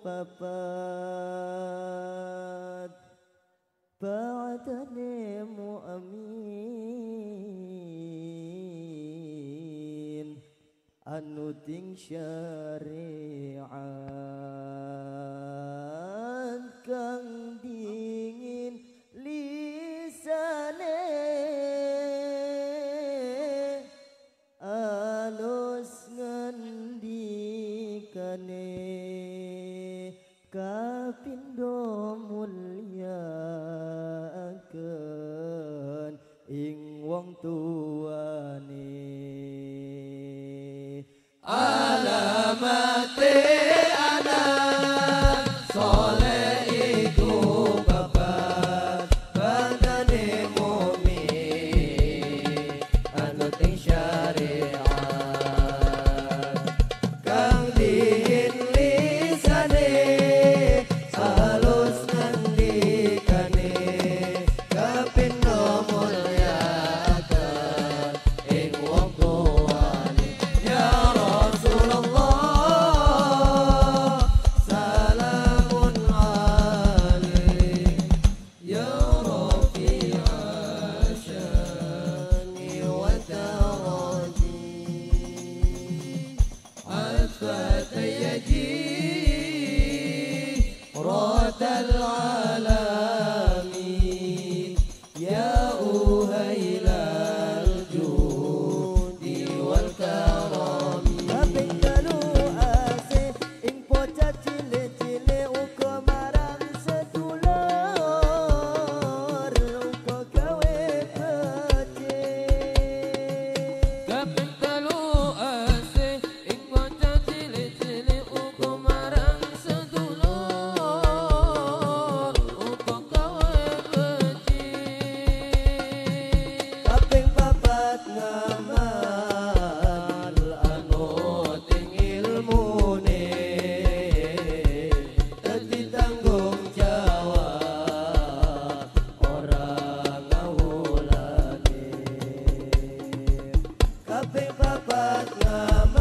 papat. Ba'dane mu'amin Anu ting syariat Ave Baba Lama